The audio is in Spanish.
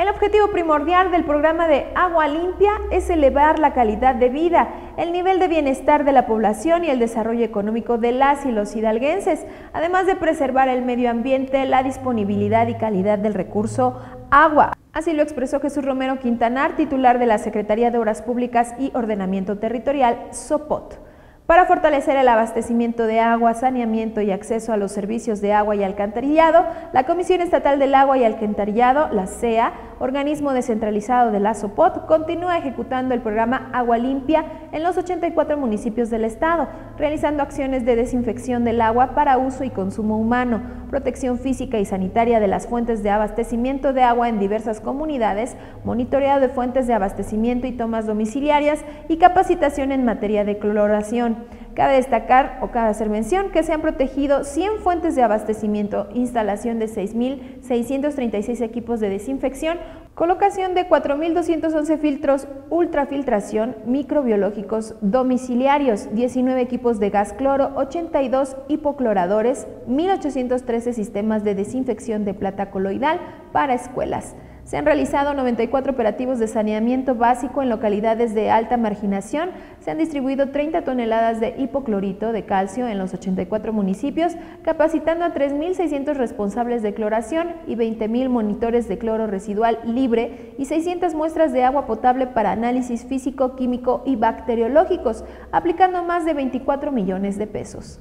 El objetivo primordial del programa de Agua Limpia es elevar la calidad de vida, el nivel de bienestar de la población y el desarrollo económico de las y los hidalguenses, además de preservar el medio ambiente, la disponibilidad y calidad del recurso agua. Así lo expresó Jesús Romero Quintanar, titular de la Secretaría de Obras Públicas y Ordenamiento Territorial, SOPOT. Para fortalecer el abastecimiento de agua, saneamiento y acceso a los servicios de agua y alcantarillado, la Comisión Estatal del Agua y Alcantarillado, la CEA, organismo descentralizado de la SOPOT, continúa ejecutando el programa Agua Limpia en los 84 municipios del Estado, realizando acciones de desinfección del agua para uso y consumo humano, protección física y sanitaria de las fuentes de abastecimiento de agua en diversas comunidades, monitoreado de fuentes de abastecimiento y tomas domiciliarias y capacitación en materia de cloración. Cabe destacar o cabe hacer mención que se han protegido 100 fuentes de abastecimiento, instalación de 6.636 equipos de desinfección, colocación de 4.211 filtros ultrafiltración microbiológicos domiciliarios, 19 equipos de gas cloro, 82 hipocloradores, 1.813 sistemas de desinfección de plata coloidal para escuelas. Se han realizado 94 operativos de saneamiento básico en localidades de alta marginación. Se han distribuido 30 toneladas de hipoclorito de calcio en los 84 municipios, capacitando a 3.600 responsables de cloración y 20.000 monitores de cloro residual libre y 600 muestras de agua potable para análisis físico, químico y bacteriológicos, aplicando más de 24 millones de pesos.